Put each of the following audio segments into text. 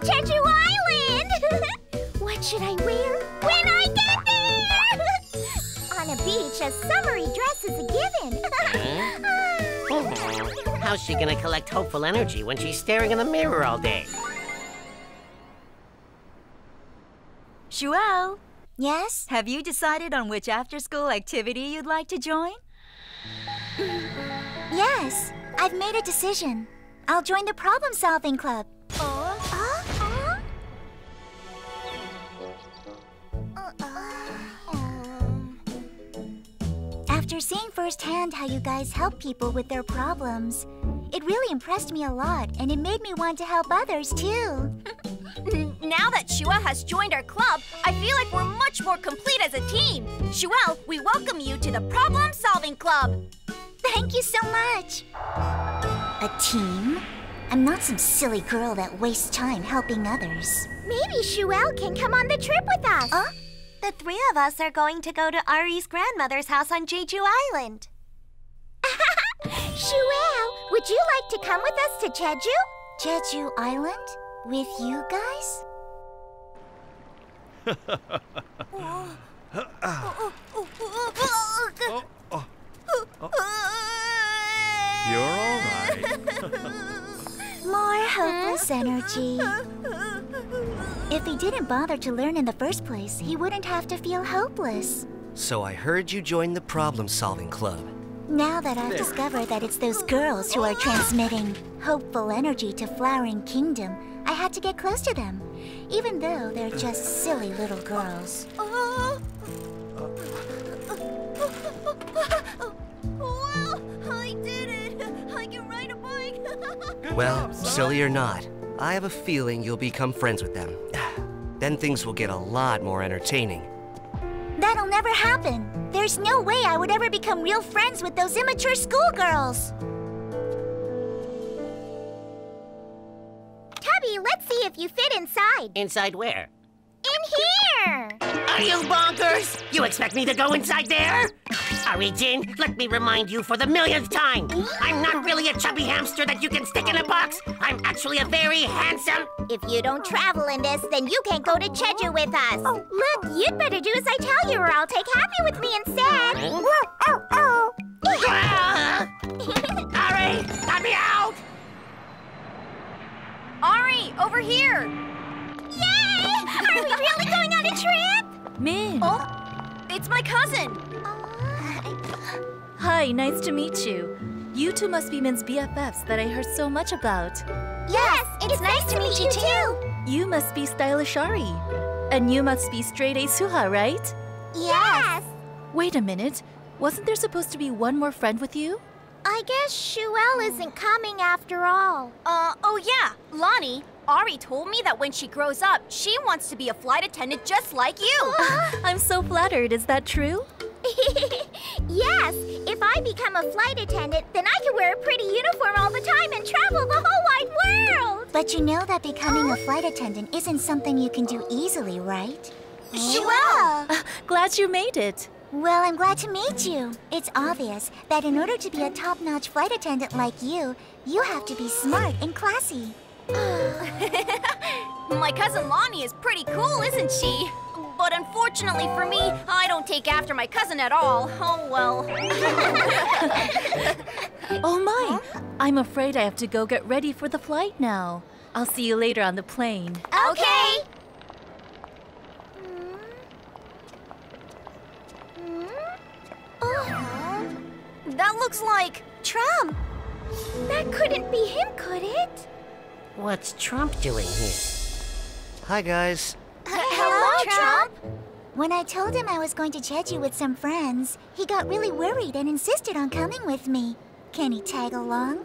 to Jeju Island! what should I wear when I get there? On a beach, a summery dress is a given. How's she gonna collect hopeful energy when she's staring in the mirror all day? Shuel, yes? have you decided on which after-school activity you'd like to join? Yes, I've made a decision. I'll join the problem-solving club. After seeing firsthand how you guys help people with their problems, it really impressed me a lot, and it made me want to help others too. Now that Shua has joined our club, I feel like we're much more complete as a team. Shuel, we welcome you to the Problem Solving Club. Thank you so much. A team? I'm not some silly girl that wastes time helping others. Maybe Shuel can come on the trip with us. Huh? The three of us are going to go to Ari's grandmother's house on Jeju Island. Shuel, would you like to come with us to Jeju? Jeju Island? With you guys? You're all right. More hopeless hmm? energy. If he didn't bother to learn in the first place, he wouldn't have to feel hopeless. So I heard you joined the problem-solving club. Now that I've discovered that it's those girls who are transmitting hopeful energy to Flowering Kingdom, I had to get close to them, even though they're just silly little girls. Well, I did it. I can ride a bike. Well, silly or not, I have a feeling you'll become friends with them. Then things will get a lot more entertaining. That'll never happen. There's no way I would ever become real friends with those immature schoolgirls. Tubby, let's see if you fit inside. Inside where? In here! Are you bonkers? You expect me to go inside there? Sorry, Jin. Let me remind you for the millionth time. I'm not really a chubby hamster that you can stick in a box. I'm actually a very handsome. If you don't travel in this, then you can't go to Jeju with us. Oh, look, you'd better do as I tell you or I'll take Happy with me instead. Oh, oh, oh. Ah! Ari, let me out! Ari, over here. Yay! Are we really going on a trip? Min. Oh, it's my cousin. Hi, nice to meet you. You two must be Min's BFFs that I heard so much about. Yes, it's, nice, to meet you too. You must be Stylish Ari. And you must be Straight A Suha, right? Yes. Wait a minute. Wasn't there supposed to be one more friend with you? I guess Shuel isn't coming after all. Uh, oh yeah, Lani. Ari told me that when she grows up, she wants to be a flight attendant just like you. I'm so flattered. Is that true? yes, if I become a flight attendant, then I can wear a pretty uniform all the time and travel the whole wide world. But you know that becoming a flight attendant isn't something you can do easily, right? Shuel! Ah, glad you made it. Well, I'm glad to meet you. It's obvious that in order to be a top-notch flight attendant like you, you have to be smart and classy. My cousin Lani is pretty cool, isn't she? But unfortunately for me, I don't take after my cousin at all. Oh well. Oh my! I'm afraid I have to go get ready for the flight now. I'll see you later on the plane. Okay. Oh, That looks like Trump! That couldn't be him, could it? What's Trump doing here? Hi, guys. Hello, Trump. When I told him I was going to Jeju with some friends, he got really worried and insisted on coming with me. Can he tag along?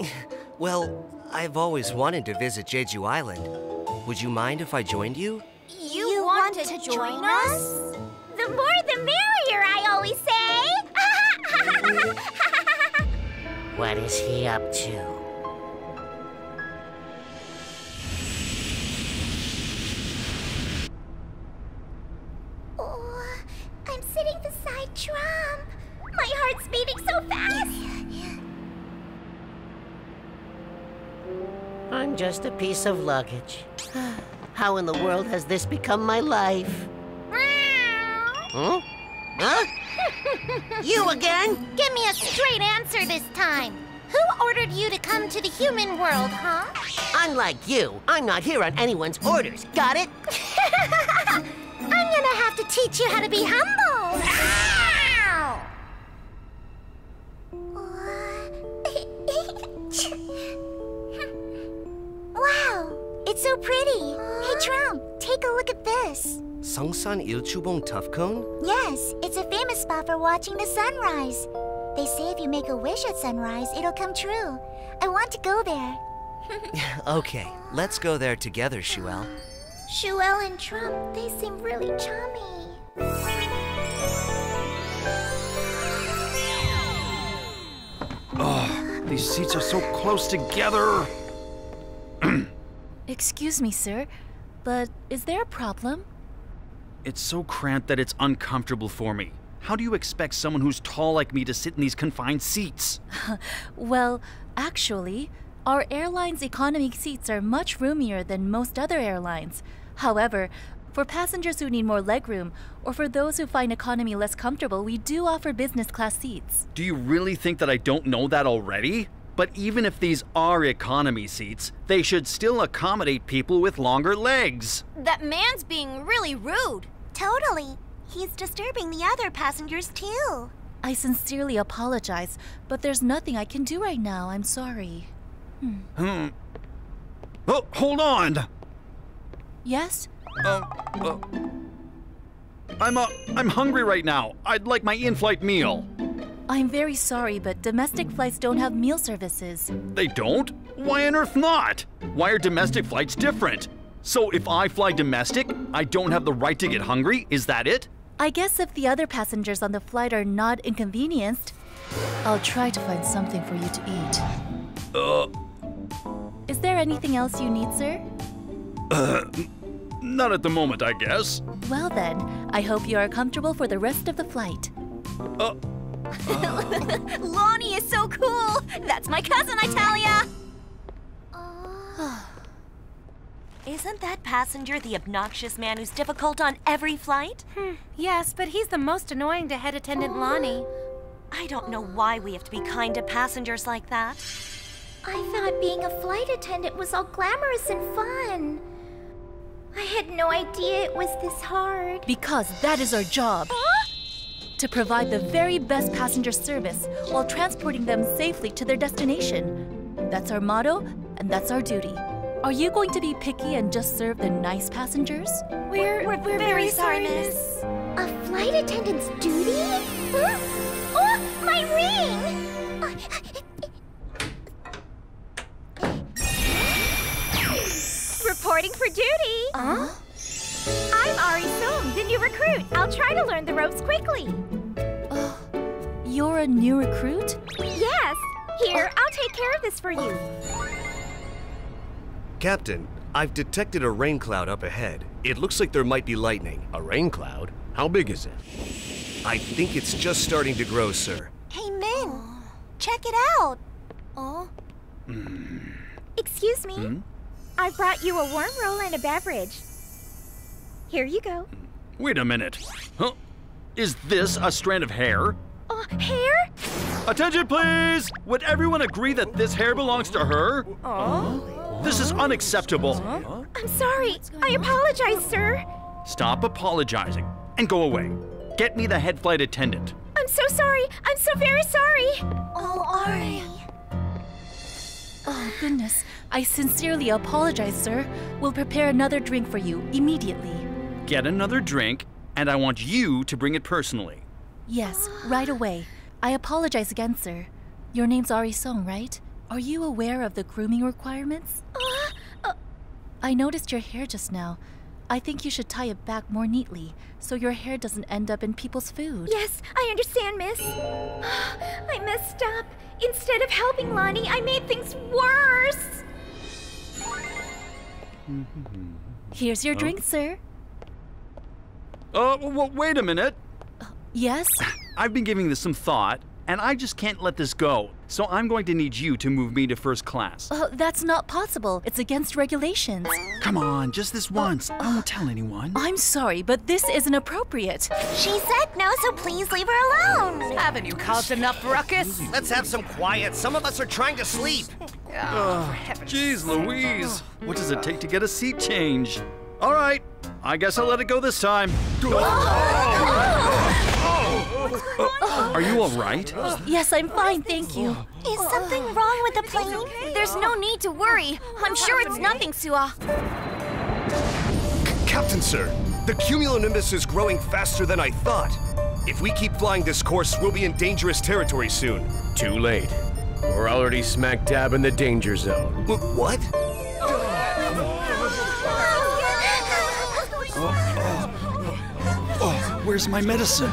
Well, I've always wanted to visit Jeju Island. Would you mind if I joined you? you, wanted, to join us? The more the merrier, I always say. What is he up to? Trump. My heart's beating so fast. I'm just a piece of luggage. How in the world has this become my life? Huh? Huh? you again? Give me a straight answer this time. Who ordered you to come to the human world, huh? Unlike you, I'm not here on anyone's orders. Got it? I'm gonna have to teach you how to be humble. It's so pretty. Hey, Trump, take a look at this. Seongsan Ilchulbong Tuff Cone? Yes, it's a famous spot for watching the sunrise. They say if you make a wish at sunrise, it'll come true. I want to go there. Okay, let's go there together, Shuel. Shuel and Trump, they seem really chummy. These seats are so close together. Excuse me, sir, but is there a problem? It's so cramped that it's uncomfortable for me. How do you expect someone who's tall like me to sit in these confined seats? Well, actually, our airline's economy seats are much roomier than most other airlines. However, for passengers who need more legroom, or for those who find economy less comfortable, we do offer business class seats. Do you really think that I don't know that already? But even if these are economy seats, they should still accommodate people with longer legs. That man's being really rude. Totally. He's disturbing the other passengers too. I sincerely apologize, but there's nothing I can do right now. I'm sorry. Hmm. hmm. Oh, hold on. Yes? Uh, uh, I'm uh, I'm hungry right now. I'd like my in-flight meal. I'm very sorry, but domestic flights don't have meal services. They don't? Why on earth not? Why are domestic flights different? So if I fly domestic, I don't have the right to get hungry? Is that it? I guess if the other passengers on the flight are not inconvenienced, I'll try to find something for you to eat. Uh, Is there anything else you need, sir? Uh, not at the moment, I guess. Well then, I hope you are comfortable for the rest of the flight. Uh, Lani is so cool. That's my cousin, Italia. Isn't that passenger the obnoxious man who's difficult on every flight? Hmm. Yes, but he's the most annoying to head attendant Lani. I don't know why we have to be kind to passengers like that. I thought being a flight attendant was all glamorous and fun. I had no idea it was this hard. Because that is our job. To provide the very best passenger service while transporting them safely to their destination. That's our motto, and that's our duty. Are you going to be picky and just serve the nice passengers? We're, we're, very sorry, miss. A flight attendant's duty? Huh? Oh, my ring! Uh, Reporting for duty. Huh? I'm Ari Sung, the new recruit. I'll try to learn the ropes quickly. Oh, you're a new recruit? Yes. Here, I'll take care of this for you. Captain, I've detected a rain cloud up ahead. It looks like there might be lightning. A rain cloud? How big is it? I think it's just starting to grow, sir. Hey, Min, check it out. Oh, Excuse me. Hmm? I brought you a warm roll and a beverage. Here you go. wait a minute. Huh? Is this a strand of hair? Oh, hair? Attention, please! Would everyone agree that this hair belongs to her? Oh. This is unacceptable. I'm sorry. I apologize, sir. Stop apologizing and go away. Get me the head flight attendant. I'm so sorry. I'm so very sorry. Oh, Ari. Oh, goodness. I sincerely apologize, sir. We'll prepare another drink for you immediately. Get another drink, and I want you to bring it personally. Yes, right away. I apologize again, sir. Your name's Ari Song, right? Are you aware of the grooming requirements? Uh, uh. I noticed your hair just now. I think you should tie it back more neatly so your hair doesn't end up in people's food. Yes, I understand, miss. I messed up. Instead of helping Lani, I made things worse. Here's your drink, sir. Uh, w- wait a minute. Yes? I've been giving this some thought, and I just can't let this go. So I'm going to need you to move me to first class. Oh, that's not possible. It's against regulations. Come on, just this once. I won't tell anyone. I'm sorry, but this isn't appropriate. She said no, so please leave her alone. Haven't you caused enough ruckus? Let's have some quiet. Some of us are trying to sleep. Jeez Louise, what does it take to get a seat change? All right, I guess I'll let it go this time. Oh. Oh. Are you all right? Yes, I'm fine, thank you. Is something wrong with the plane? There's no need to worry. I'm sure it's nothing, Sua. Captain, sir, the cumulonimbus is growing faster than I thought. If we keep flying this course, we'll be in dangerous territory soon. Too late. We're already smack dab in the danger zone. Wh- what? Oh, where's my medicine?